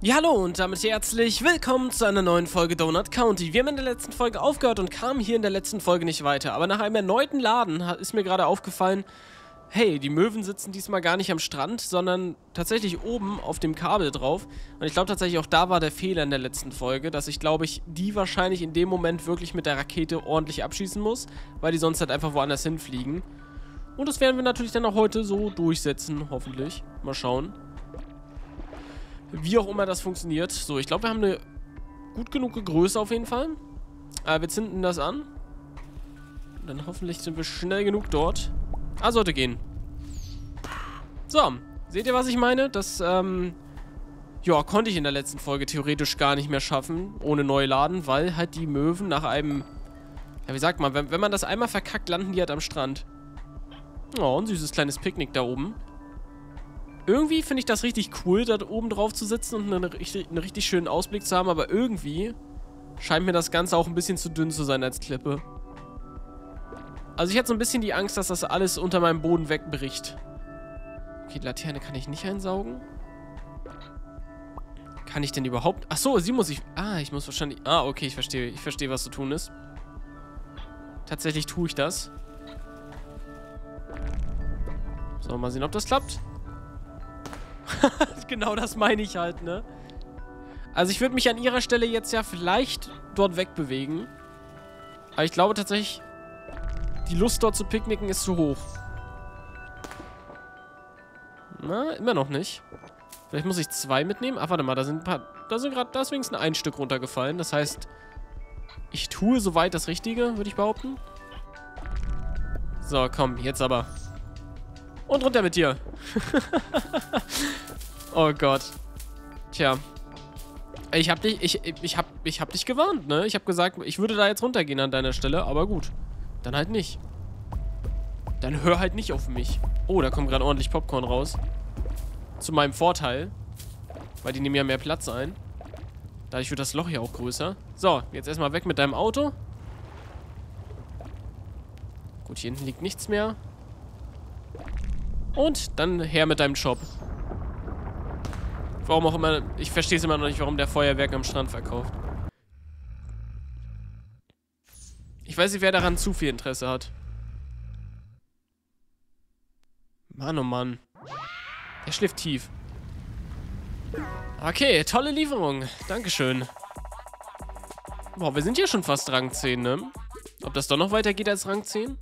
Ja, hallo und damit herzlich willkommen zu einer neuen Folge Donut County. Wir haben in der letzten Folge aufgehört und kamen hier in der letzten Folge nicht weiter. Aber nach einem erneuten Laden ist mir gerade aufgefallen, hey, die Möwen sitzen diesmal gar nicht am Strand, sondern tatsächlich oben auf dem Kabel drauf. Und ich glaube tatsächlich auch da war der Fehler in der letzten Folge, dass ich glaube ich die wahrscheinlich in dem Moment wirklich mit der Rakete ordentlich abschießen muss, weil die sonst halt einfach woanders hinfliegen. Und das werden wir natürlich dann auch heute so durchsetzen, hoffentlich. Mal schauen. Wie auch immer das funktioniert. So, ich glaube, wir haben eine gut genug Größe auf jeden Fall. Äh, wir zünden das an. dann hoffentlich sind wir schnell genug dort. Ah, sollte gehen. So, seht ihr, was ich meine? Das, ähm, ja, konnte ich in der letzten Folge theoretisch gar nicht mehr schaffen, ohne neu laden, weil halt die Möwen nach einem, ja, wie sagt man, wenn, wenn man das einmal verkackt, landen die halt am Strand. Oh, ein süßes kleines Picknick da oben irgendwie finde ich das richtig cool, da oben drauf zu sitzen und einen, einen richtig schönen Ausblick zu haben, aber irgendwie scheint mir das Ganze auch ein bisschen zu dünn zu sein als Klippe. Also ich hatte so ein bisschen die Angst, dass das alles unter meinem Boden wegbricht. Okay, die Laterne kann ich nicht einsaugen. Kann ich denn überhaupt... Ach so, sie muss ich... Ah, ich muss wahrscheinlich... Ah, okay, ich verstehe. Ich verstehe, was zu tun ist. Tatsächlich tue ich das. So, mal sehen, ob das klappt. genau das meine ich halt, ne? Also ich würde mich an ihrer Stelle jetzt ja vielleicht dort wegbewegen. Aber ich glaube tatsächlich, die Lust dort zu picknicken ist zu hoch. Na, immer noch nicht. Vielleicht muss ich zwei mitnehmen. Ach, warte mal, da sind ein paar... Da sind gerade... Da ist wenigstens ein Stück runtergefallen. Das heißt, ich tue soweit das Richtige, würde ich behaupten. So, komm, jetzt aber. Und runter mit dir. oh Gott. Tja. Ich hab dich, ich, ich hab, ich hab dich gewarnt, ne? Ich hab gesagt, ich würde da jetzt runtergehen an deiner Stelle, aber gut. Dann halt nicht. Dann hör halt nicht auf mich. Oh, da kommt gerade ordentlich Popcorn raus. Zu meinem Vorteil. Weil die nehmen ja mehr Platz ein. Dadurch wird das Loch hier auch größer. So, jetzt erstmal weg mit deinem Auto. Gut, hier hinten liegt nichts mehr. Und dann her mit deinem Job. Warum auch immer, ich verstehe es immer noch nicht, warum der Feuerwerk am Strand verkauft. Ich weiß nicht, wer daran zu viel Interesse hat. Mann, oh Mann. Der schläft tief. Okay, tolle Lieferung. Dankeschön. Boah, wir sind ja schon fast Rang 10, ne? Ob das doch noch weitergeht als Rang 10?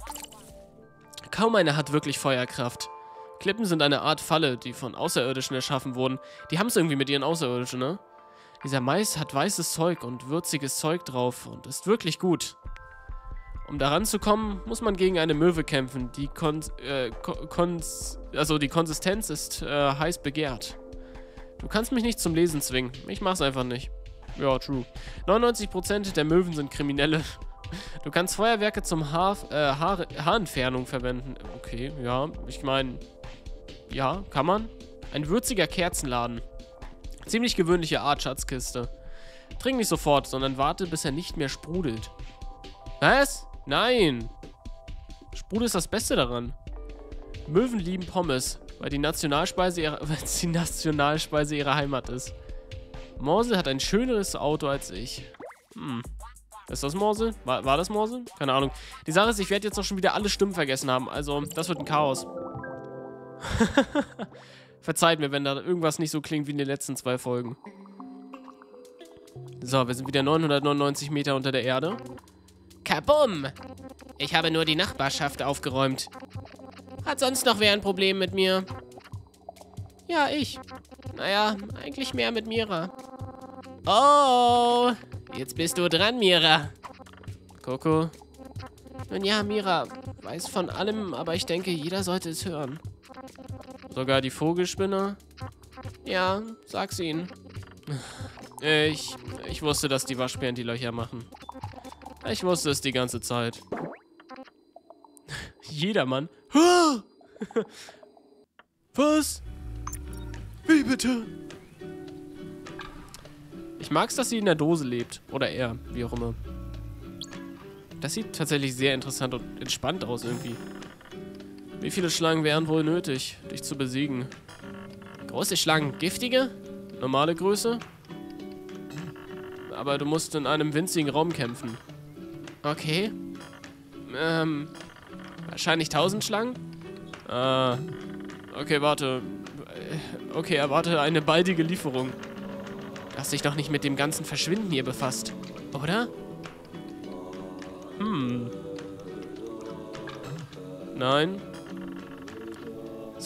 Kaum einer hat wirklich Feuerkraft. Klippen sind eine Art Falle, die von Außerirdischen erschaffen wurden. Die haben es irgendwie mit ihren Außerirdischen, ne? Dieser Mais hat weißes Zeug und würziges Zeug drauf und ist wirklich gut. Um daran zu kommen, muss man gegen eine Möwe kämpfen. Die, Kon äh, Kon also die Konsistenz ist äh, heiß begehrt. Du kannst mich nicht zum Lesen zwingen. Ich mach's einfach nicht. Ja, true. 99% der Möwen sind Kriminelle. Du kannst Feuerwerke zum Haar, äh, Haar, Haarentfernung verwenden. Okay, ja. Ich meine, ja, kann man. Ein würziger Kerzenladen. Ziemlich gewöhnliche Art Schatzkiste. Trink nicht sofort, sondern warte, bis er nicht mehr sprudelt. Was? Nein. Sprudel ist das Beste daran. Möwen lieben Pommes, weil die Nationalspeise ihrer, weil die Nationalspeise ihrer Heimat ist. Morsel hat ein schöneres Auto als ich. Hm. Ist das Morsel? War, war das Morsel? Keine Ahnung. Die Sache ist, ich werde jetzt noch schon wieder alle Stimmen vergessen haben. Also, das wird ein Chaos. Verzeiht mir, wenn da irgendwas nicht so klingt wie in den letzten zwei Folgen. So, wir sind wieder 999 Meter unter der Erde. Kabum! Ich habe nur die Nachbarschaft aufgeräumt. Hat sonst noch wer ein Problem mit mir? Ja, ich. Naja, eigentlich mehr mit Mira. Oh, jetzt bist du dran, Mira. Coco. Nun ja, Mira weiß von allem, aber ich denke, jeder sollte es hören. Sogar die Vogelspinne? Ja, sag's ihnen. Ich, ich wusste, dass die Waschbären die Löcher machen. Ich wusste es die ganze Zeit. Jedermann. Was? Wie bitte? Ich mag's, dass sie in der Dose lebt. Oder er, wie auch immer. Das sieht tatsächlich sehr interessant und entspannt aus irgendwie. Wie viele Schlangen wären wohl nötig, dich zu besiegen? Große Schlangen, giftige? normale Größe. Aber du musst in einem winzigen Raum kämpfen. Okay. Ähm, wahrscheinlich 1000 Schlangen? Äh, okay, warte. Okay, erwarte eine baldige Lieferung. Du hast dich doch nicht mit dem ganzen Verschwinden hier befasst, oder? Hm. Nein.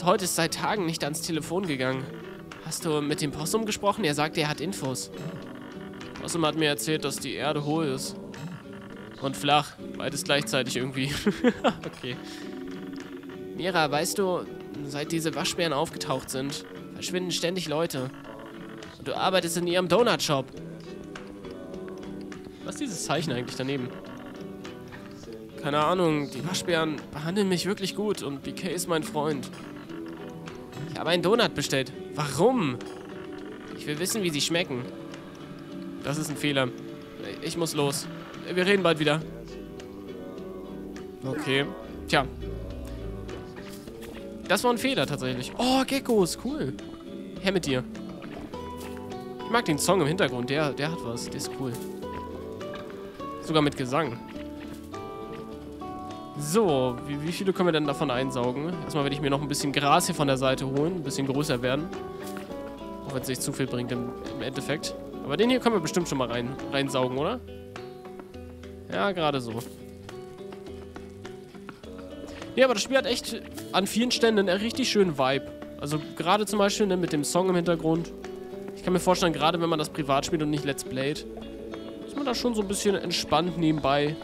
Heute ist seit Tagen nicht ans Telefon gegangen. Hast du mit dem Possum gesprochen? Er sagte, er hat Infos. Possum hat mir erzählt, dass die Erde hohl ist. Und flach. Beides gleichzeitig irgendwie. okay. Mira, weißt du, seit diese Waschbären aufgetaucht sind, verschwinden ständig Leute. Und du arbeitest in ihrem Donut-Shop. Was ist dieses Zeichen eigentlich daneben? Keine Ahnung, die Waschbären behandeln mich wirklich gut und BK ist mein Freund. Ich habe einen Donut bestellt. Warum? Ich will wissen, wie sie schmecken. Das ist ein Fehler. Ich muss los. Wir reden bald wieder. Okay. Tja. Das war ein Fehler tatsächlich. Oh, Geckos, cool. Her mit dir. Ich mag den Song im Hintergrund. Der, der hat was. Der ist cool. Sogar mit Gesang. So, wie, wie viele können wir denn davon einsaugen? Erstmal werde ich mir noch ein bisschen Gras hier von der Seite holen. Ein bisschen größer werden. Auch wenn es nicht zu viel bringt im, im, Endeffekt. Aber den hier können wir bestimmt schon mal rein, reinsaugen, oder? Ja, gerade so. Ja, aber das Spiel hat echt an vielen Stellen einen richtig schönen Vibe. Also gerade zum Beispiel ne, mit dem Song im Hintergrund. Ich kann mir vorstellen, gerade wenn man das privat spielt und nicht Let's Played, dass man da schon so ein bisschen entspannt nebenbei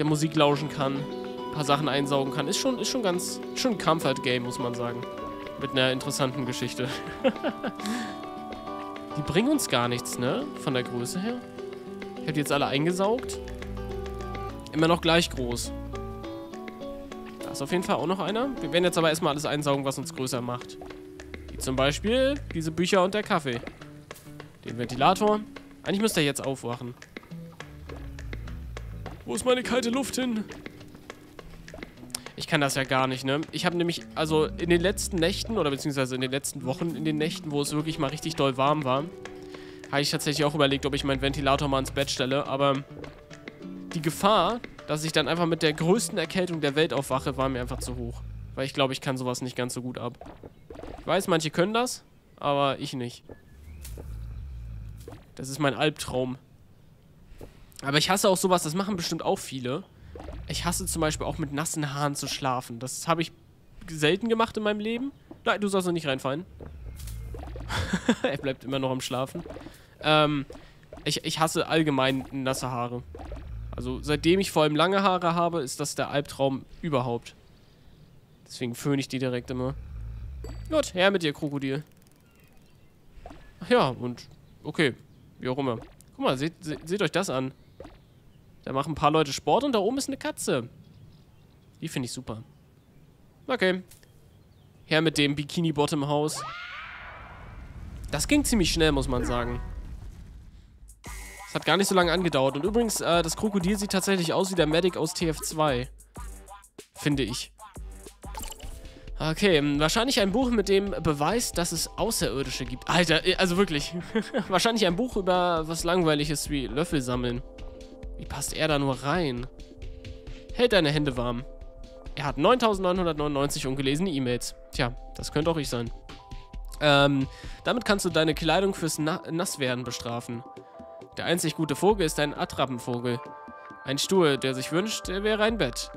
der Musik lauschen kann, ein paar Sachen einsaugen kann. Ist schon, ist schon ganz, schon ein Comfort-Game, muss man sagen. Mit einer interessanten Geschichte. die bringen uns gar nichts, ne? Von der Größe her. Ich die jetzt alle eingesaugt. Immer noch gleich groß. Da ist auf jeden Fall auch noch einer. Wir werden jetzt aber erstmal alles einsaugen, was uns größer macht. Wie zum Beispiel diese Bücher und der Kaffee. Den Ventilator. Eigentlich müsste er jetzt aufwachen. Wo ist meine kalte Luft hin? Ich kann das ja gar nicht, ne? Ich habe nämlich, also in den letzten Nächten, oder beziehungsweise in den letzten Wochen, in den Nächten, wo es wirklich mal richtig doll warm war, habe ich tatsächlich auch überlegt, ob ich meinen Ventilator mal ins Bett stelle, aber die Gefahr, dass ich dann einfach mit der größten Erkältung der Welt aufwache, war mir einfach zu hoch. Weil ich glaube, ich kann sowas nicht ganz so gut ab. Ich weiß, manche können das, aber ich nicht. Das ist mein Albtraum. Aber ich hasse auch sowas, das machen bestimmt auch viele. Ich hasse zum Beispiel auch mit nassen Haaren zu schlafen. Das habe ich selten gemacht in meinem Leben. Nein, du sollst noch nicht reinfallen. er bleibt immer noch am Schlafen. Ähm, ich, ich hasse allgemein nasse Haare. Also seitdem ich vor allem lange Haare habe, ist das der Albtraum überhaupt. Deswegen föhne ich die direkt immer. Gut, her mit dir, Krokodil. Ach ja, und okay, wie auch immer. Guck mal, seht, seht, seht euch das an. Da machen ein paar Leute Sport und da oben ist eine Katze. Die finde ich super. Okay. Her mit dem Bikini-Bottom-Haus. Das ging ziemlich schnell, muss man sagen. Das hat gar nicht so lange angedauert. Und übrigens, äh, das Krokodil sieht tatsächlich aus wie der Medic aus TF2. Finde ich. Okay, ähm, wahrscheinlich ein Buch mit dem Beweis, dass es Außerirdische gibt. Alter, äh, also wirklich. wahrscheinlich ein Buch über was Langweiliges wie Löffel sammeln. Wie passt er da nur rein? Hält deine Hände warm. Er hat 9999 ungelesene E-Mails. Tja, das könnte auch ich sein. Ähm, damit kannst du deine Kleidung fürs Na Nasswerden bestrafen. Der einzig gute Vogel ist ein Attrappenvogel. Ein Stuhl, der sich wünscht, der wäre ein Bett.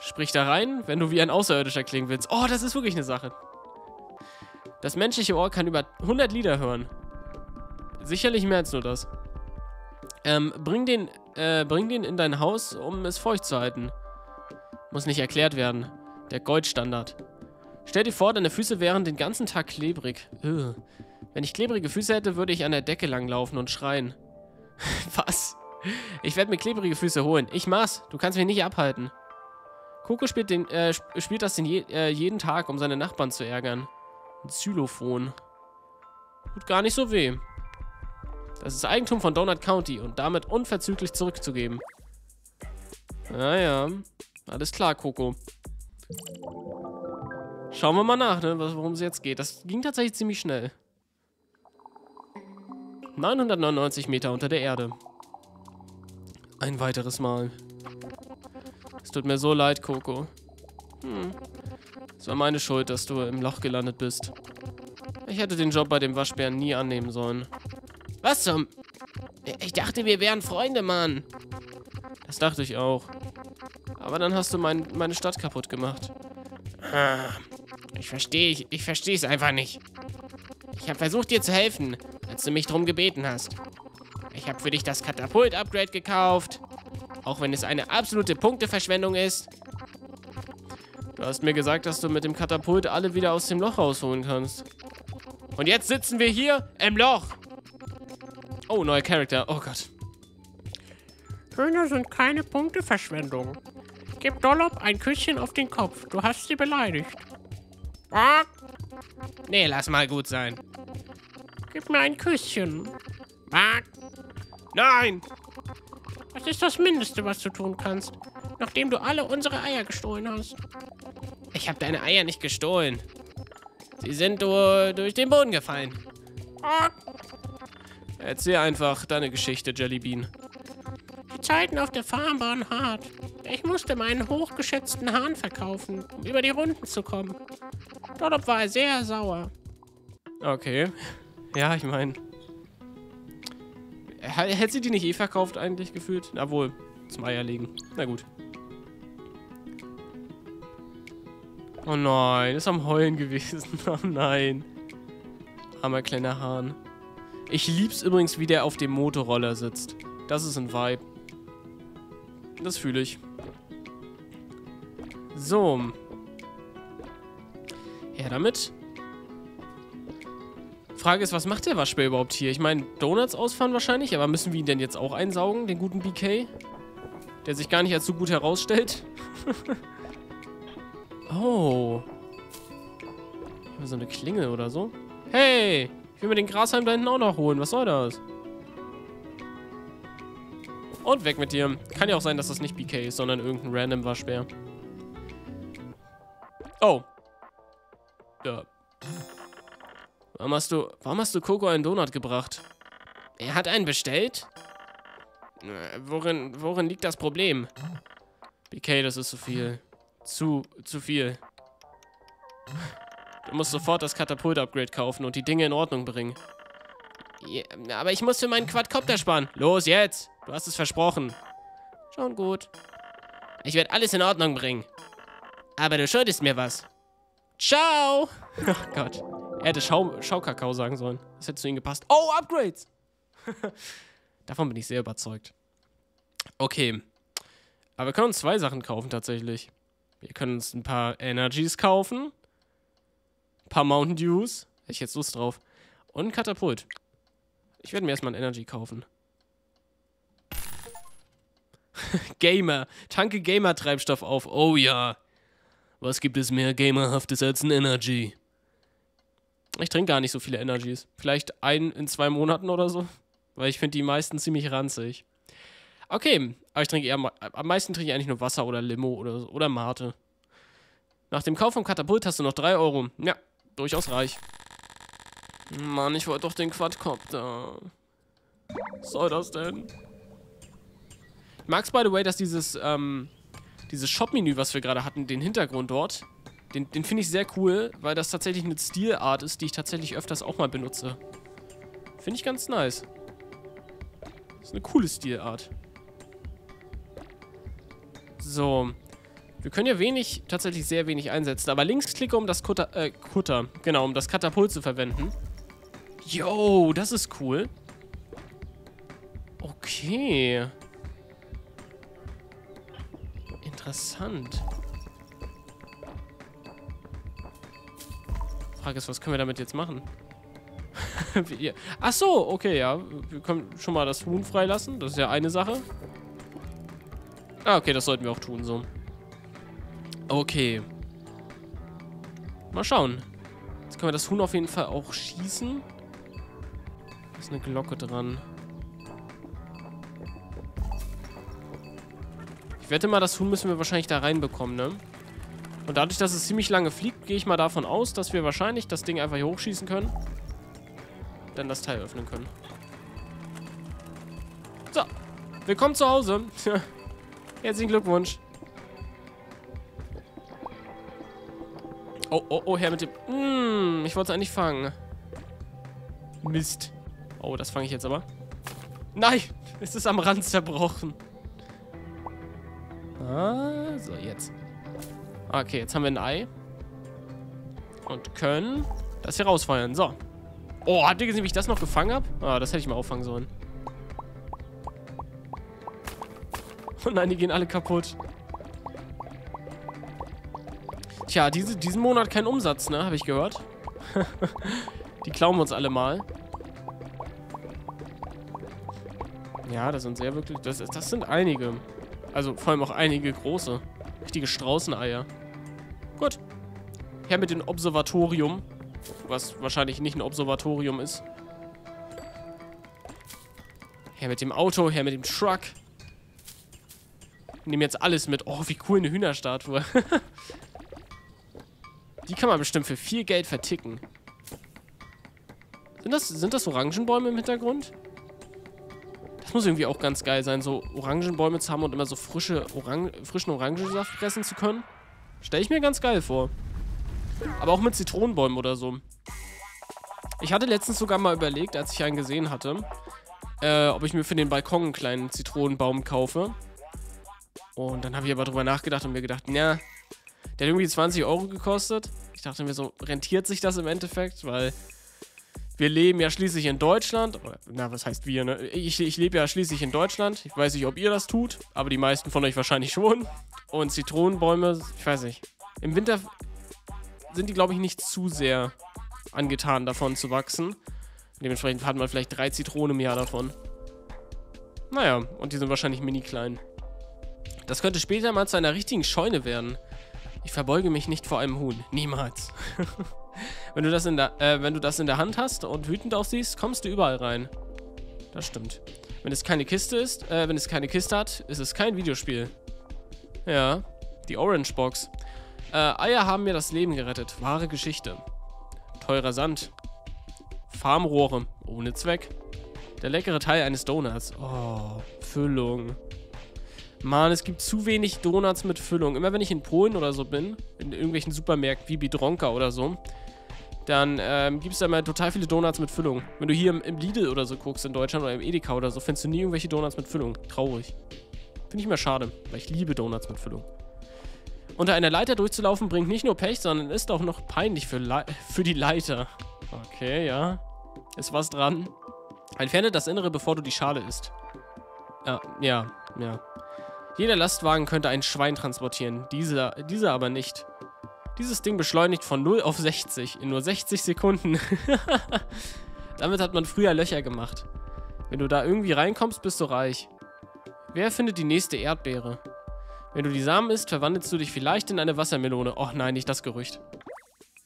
Sprich da rein, wenn du wie ein Außerirdischer klingen willst. Oh, das ist wirklich eine Sache. Das menschliche Ohr kann über 100 Lieder hören. Sicherlich mehr als nur das. Ähm, bring den, äh, bring den in dein Haus, um es feucht zu halten. Muss nicht erklärt werden. Der Goldstandard. Stell dir vor, deine Füße wären den ganzen Tag klebrig. Ugh. Wenn ich klebrige Füße hätte, würde ich an der Decke langlaufen und schreien. Was? Ich werde mir klebrige Füße holen. Ich mach's. Du kannst mich nicht abhalten. Coco spielt, den, äh, spielt das den je, äh, jeden Tag, um seine Nachbarn zu ärgern. Ein Xylophon. Tut gar nicht so weh. Das ist Eigentum von Donut County und damit unverzüglich zurückzugeben. Naja, alles klar, Coco. Schauen wir mal nach, ne, worum es jetzt geht. Das ging tatsächlich ziemlich schnell. 999 Meter unter der Erde. Ein weiteres Mal. Es tut mir so leid, Coco. Hm. Es war meine Schuld, dass du im Loch gelandet bist. Ich hätte den Job bei dem Waschbären nie annehmen sollen. Was zum... Ich dachte, wir wären Freunde, Mann. Das dachte ich auch. Aber dann hast du mein, meine Stadt kaputt gemacht. Ah, ich verstehe ich, ich verstehe es einfach nicht. Ich habe versucht, dir zu helfen, als du mich darum gebeten hast. Ich habe für dich das Katapult-Upgrade gekauft. Auch wenn es eine absolute Punkteverschwendung ist. Du hast mir gesagt, dass du mit dem Katapult alle wieder aus dem Loch rausholen kannst. Und jetzt sitzen wir hier im Loch. Oh, neuer Charakter. Oh Gott. Hühner sind keine Punkteverschwendung. Gib Dollop ein Küsschen auf den Kopf. Du hast sie beleidigt. Ah. Nee, lass mal gut sein. Gib mir ein Küsschen. Ah. Nein! Das ist das Mindeste, was du tun kannst, nachdem du alle unsere Eier gestohlen hast. Ich habe deine Eier nicht gestohlen. Sie sind durch, durch den Boden gefallen. Ah. Erzähl einfach deine Geschichte, Jellybean. Die Zeiten auf der Farm waren hart. Ich musste meinen hochgeschätzten Hahn verkaufen, um über die Runden zu kommen. Dollop war sehr sauer. Okay. Ja, ich meine. Hätte sie die nicht eh verkauft eigentlich gefühlt? Na wohl, zum Eierlegen. Na gut. Oh nein, ist am Heulen gewesen. Oh nein. Armer kleiner Hahn. Ich lieb's übrigens, wie der auf dem Motorroller sitzt. Das ist ein Vibe. Das fühle ich. So. Ja, damit. Frage ist, was macht der Waschbär überhaupt hier? Ich meine, Donuts ausfahren wahrscheinlich, aber müssen wir ihn denn jetzt auch einsaugen, den guten BK? Der sich gar nicht als so gut herausstellt. oh. Hier so eine Klingel oder so. Hey, will mir den Grashalm da hinten auch noch holen. Was soll das? Und weg mit dir. Kann ja auch sein, dass das nicht BK ist, sondern irgendein random Waschbär. Oh. Ja. Warum hast du, warum hast du Coco einen Donut gebracht? Er hat einen bestellt? Worin, worin liegt das Problem? BK, das ist zu viel. Zu, zu viel. Du musst sofort das Katapult-Upgrade kaufen und die Dinge in Ordnung bringen. Ja, aber ich muss für meinen Quadcopter sparen. Los, jetzt! Du hast es versprochen. Schon gut. Ich werde alles in Ordnung bringen. Aber du schuldest mir was. Ciao! Ach Gott. Er hätte Schau Schaukakao sagen sollen. Das hätte zu ihm gepasst. Oh, Upgrades! Davon bin ich sehr überzeugt. Okay. Aber wir können uns zwei Sachen kaufen tatsächlich. Wir können uns ein paar Energies kaufen. Paar Mountain Dews. Hätte ich jetzt Lust drauf. Und ein Katapult. Ich werde mir erstmal ein Energy kaufen. Gamer. Tanke Gamer-Treibstoff auf. Oh ja. Was gibt es mehr Gamerhaftes als ein Energy? Ich trinke gar nicht so viele Energies. Vielleicht ein in zwei Monaten oder so. Weil ich finde die meisten ziemlich ranzig. Okay, aber ich trinke eher. Am meisten trinke ich eigentlich nur Wasser oder Limo oder, oder Mate. Nach dem Kauf vom Katapult hast du noch 3 Euro. Ja, durchaus reich. Mann, ich wollte doch den Quadcopter. Was soll das denn? Ich mag's, by the way, dass dieses, ähm, dieses Shop-Menü, was wir gerade hatten, den Hintergrund dort, den, den finde ich sehr cool, weil das tatsächlich eine Stilart ist, die ich tatsächlich öfters auch mal benutze. Finde ich ganz nice. Das ist eine coole Stilart. So. Wir können ja wenig, tatsächlich sehr wenig einsetzen, aber Linksklicke, um das Kutter, äh, Kutter, genau, um das Katapult zu verwenden. Yo, das ist cool. Okay. Interessant. Frage ist, was können wir damit jetzt machen? Ach so, okay, ja. Wir können schon mal das Huhn freilassen. Das ist ja eine Sache. Ah, okay, das sollten wir auch tun, so. Okay. Mal schauen. Jetzt können wir das Huhn auf jeden Fall auch schießen. Da ist eine Glocke dran. Ich wette mal, das Huhn müssen wir wahrscheinlich da reinbekommen, ne? Und dadurch, dass es ziemlich lange fliegt, gehe ich mal davon aus, dass wir wahrscheinlich das Ding einfach hier hochschießen können. Dann das Teil öffnen können. So, willkommen zu Hause. Herzlichen Glückwunsch. Oh, oh, oh, her mit dem... Mm, ich wollte es eigentlich fangen. Mist. Oh, das fange ich jetzt aber. Nein, es ist am Rand zerbrochen. Ah, so, jetzt. Okay, jetzt haben wir ein Ei. Und können das hier rausfeuern. So. Oh, habt ihr gesehen, wie ich das noch gefangen habe? Ah, das hätte ich mal auffangen sollen. Oh nein, die gehen alle kaputt. Tja, diese, diesen Monat kein Umsatz, ne? Habe ich gehört. die klauen wir uns alle mal. Ja, das sind sehr wirklich... Das, das sind einige. Also vor allem auch einige große. Richtige Straußeneier. Gut. Her mit dem Observatorium. Was wahrscheinlich nicht ein Observatorium ist. Her mit dem Auto, her mit dem Truck. Ich nehme jetzt alles mit. Oh, wie cool eine Hühnerstatue. Die kann man bestimmt für viel Geld verticken. Sind das, sind das Orangenbäume im Hintergrund? Das muss irgendwie auch ganz geil sein, so Orangenbäume zu haben und immer so frische Orang frischen Orangensaft fressen zu können. Stelle ich mir ganz geil vor. Aber auch mit Zitronenbäumen oder so. Ich hatte letztens sogar mal überlegt, als ich einen gesehen hatte, äh, ob ich mir für den Balkon einen kleinen Zitronenbaum kaufe. Und dann habe ich aber drüber nachgedacht und mir gedacht, na, der hat irgendwie 20 Euro gekostet. Ich dachte mir so, rentiert sich das im Endeffekt? Weil wir leben ja schließlich in Deutschland. Na, was heißt wir, ne? Ich, ich lebe ja schließlich in Deutschland. Ich weiß nicht, ob ihr das tut, aber die meisten von euch wahrscheinlich schon. Und Zitronenbäume, ich weiß nicht. Im Winter sind die, glaube ich, nicht zu sehr angetan davon zu wachsen. Dementsprechend hat man vielleicht drei Zitronen im Jahr davon. Naja, und die sind wahrscheinlich mini klein. Das könnte später mal zu einer richtigen Scheune werden. Ich verbeuge mich nicht vor einem Huhn. Niemals. wenn, du das in der, äh, wenn du das in der Hand hast und wütend aussiehst, kommst du überall rein. Das stimmt. Wenn es keine Kiste ist, äh, wenn es keine Kiste hat, ist es kein Videospiel. Ja, die Orange Box. Äh, Eier haben mir das Leben gerettet. Wahre Geschichte. Teurer Sand. Farmrohre. Ohne Zweck. Der leckere Teil eines Donuts. Oh, Füllung. Mann, es gibt zu wenig Donuts mit Füllung. Immer wenn ich in Polen oder so bin, in irgendwelchen Supermärkten wie Bidronka oder so, dann ähm, gibt es da immer total viele Donuts mit Füllung. Wenn du hier im, im, Lidl oder so guckst in Deutschland oder im Edeka oder so, findest du nie irgendwelche Donuts mit Füllung. Traurig. Finde ich immer schade, weil ich liebe Donuts mit Füllung. Unter einer Leiter durchzulaufen bringt nicht nur Pech, sondern ist auch noch peinlich für, Le für die Leiter. Okay, ja. Ist was dran. Entferne das Innere, bevor du die Schale isst. Ja, ja, ja. Jeder Lastwagen könnte ein Schwein transportieren, dieser, dieser aber nicht. Dieses Ding beschleunigt von 0 auf 60 in nur 60 Sekunden. Damit hat man früher Löcher gemacht. Wenn du da irgendwie reinkommst, bist du reich. Wer findet die nächste Erdbeere? Wenn du die Samen isst, verwandelst du dich vielleicht in eine Wassermelone. Och nein, nicht das Gerücht.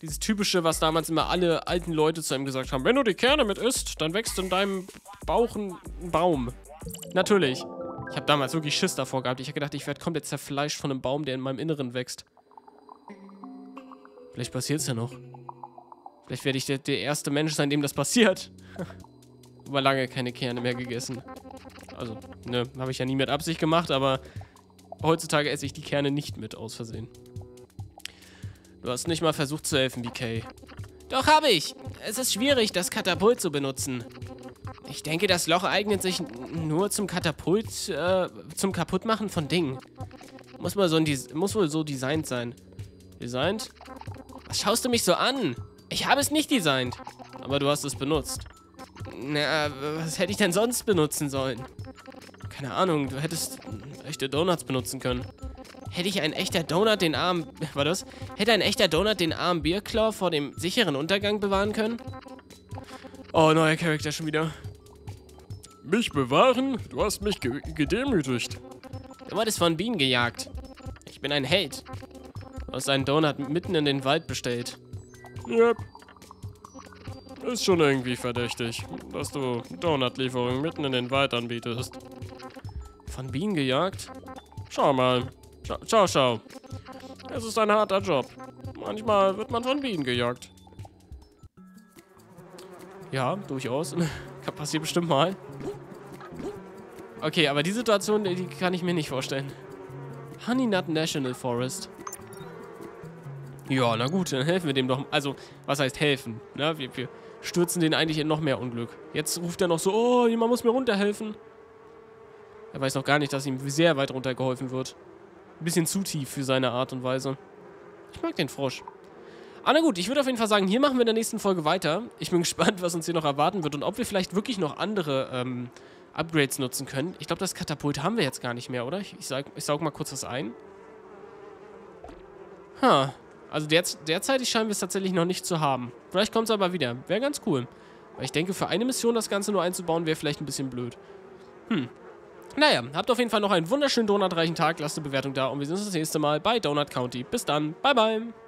Dieses typische, was damals immer alle alten Leute zu ihm gesagt haben. Wenn du die Kerne mit isst, dann wächst in deinem Bauch ein Baum. Natürlich. Ich habe damals wirklich Schiss davor gehabt. Ich habe gedacht, ich werde komplett zerfleischt von einem Baum, der in meinem Inneren wächst. Vielleicht passiert es ja noch. Vielleicht werde ich der, der, erste Mensch sein, dem das passiert. aber lange keine Kerne mehr gegessen. Also, ne, habe ich ja nie mit Absicht gemacht, aber heutzutage esse ich die Kerne nicht mit, aus Versehen. Du hast nicht mal versucht zu helfen, BK. Doch, habe ich. Es ist schwierig, das Katapult zu benutzen. Ich denke, das Loch eignet sich nur zum Katapult, äh, zum Kaputtmachen von Dingen. Muss, mal so muss wohl so designt sein. Designt? Was schaust du mich so an? Ich habe es nicht designt. Aber du hast es benutzt. Na, was hätte ich denn sonst benutzen sollen? Keine Ahnung, du hättest echte Donuts benutzen können. Hätte ich ein echter Donut den armen... War das? Hätte ein echter Donut den armen Bierklau vor dem sicheren Untergang bewahren können? Oh, neuer Charakter schon wieder. Mich bewahren? Du hast mich ge gedemütigt. Du wurdest von Bienen gejagt. Ich bin ein Held. Du hast einen Donut mitten in den Wald bestellt. Yep. Ist schon irgendwie verdächtig, dass du Donutlieferungen mitten in den Wald anbietest. Von Bienen gejagt? Schau mal. Schau, schau, schau. Es ist ein harter Job. Manchmal wird man von Bienen gejagt. Ja, durchaus. Passiert bestimmt mal. Okay, aber die Situation, die kann ich mir nicht vorstellen. Honey Nut National Forest. Ja, na gut, dann helfen wir dem doch. Also, was heißt helfen? Na, wir, wir stürzen den eigentlich in noch mehr Unglück. Jetzt ruft er noch so, oh, jemand muss mir runterhelfen. Er weiß noch gar nicht, dass ihm sehr weit runtergeholfen wird. Ein bisschen zu tief für seine Art und Weise. Ich mag den Frosch. Ah, na gut, ich würde auf jeden Fall sagen, hier machen wir in der nächsten Folge weiter. Ich bin gespannt, was uns hier noch erwarten wird und ob wir vielleicht wirklich noch andere ähm, Upgrades nutzen können. Ich glaube, das Katapult haben wir jetzt gar nicht mehr, oder? Ich, ich, sag, ich saug mal kurz was ein. Ha. Also der, derzeitig scheinen wir es tatsächlich noch nicht zu haben. Vielleicht kommt es aber wieder. Wäre ganz cool. Weil ich denke, für eine Mission das Ganze nur einzubauen, wäre vielleicht ein bisschen blöd. Hm. Naja, habt auf jeden Fall noch einen wunderschönen donutreichen Tag. Lasst eine Bewertung da und wir sehen uns das nächste Mal bei Donut County. Bis dann. Bye, bye.